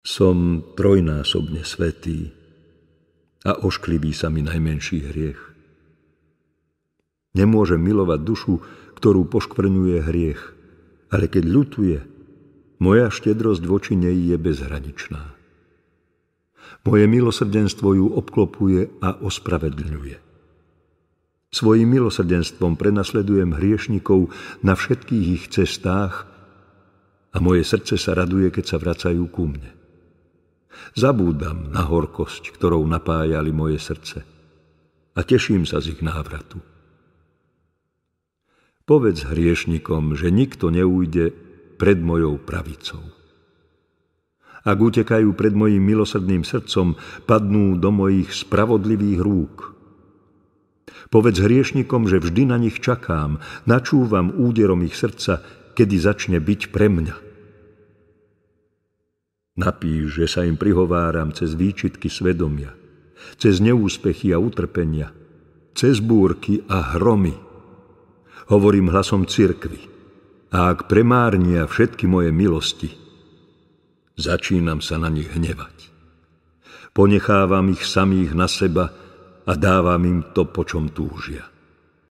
Som trojnásobne svetý a ošklivý sa mi najmenší hriech. Nemôže milovať dušu, ktorú poškvrňuje hriech, ale keď ľutuje, moja štedrosť voči nej je bezhraničná. Moje milosrdenstvo ju obklopuje a ospravedlňuje. Svojím milosrdenstvom prenasledujem hriešnikov na všetkých ich cestách a moje srdce sa raduje, keď sa vracajú ku mne. Zabúdam na horkosť, ktorou napájali moje srdce a teším sa z ich návratu. Povedz hriešnikom, že nikto neújde pred mojou pravicou. Ak utekajú pred mojim milosrdným srdcom, padnú do mojich spravodlivých rúk. Povedz hriešnikom, že vždy na nich čakám, načúvam úderom ich srdca, kedy začne byť pre mňa. Napíš, že sa im prihováram cez výčitky svedomia, cez neúspechy a utrpenia, cez búrky a hromy. Hovorím hlasom cirkvy. A ak premárnia všetky moje milosti, začínam sa na nich hnevať. Ponechávam ich samých na seba a dávam im to, po čom túžia.